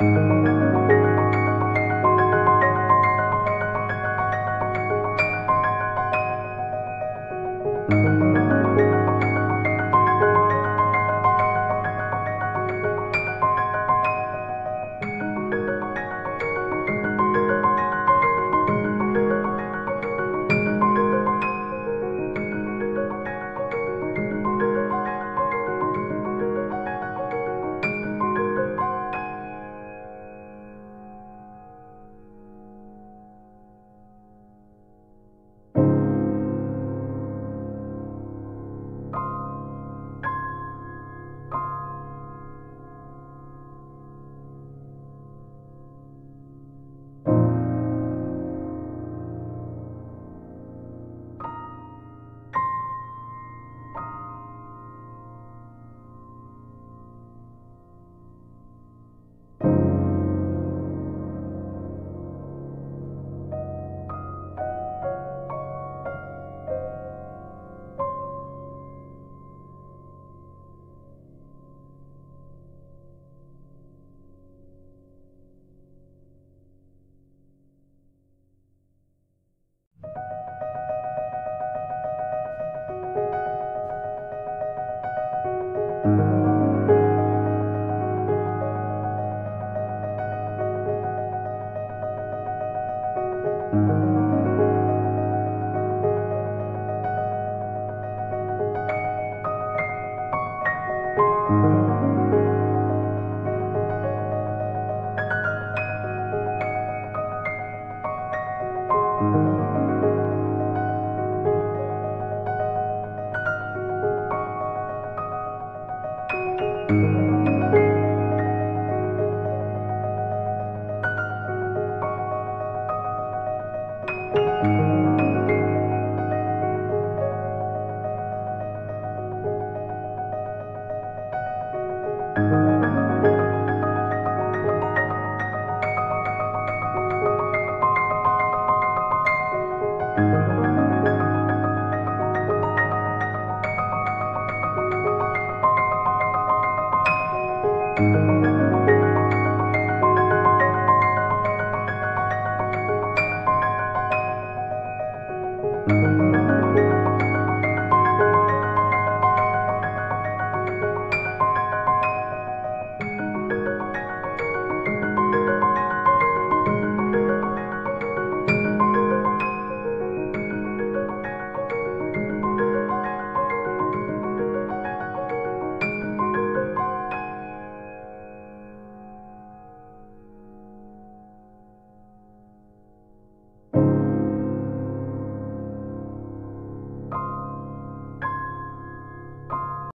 Música Música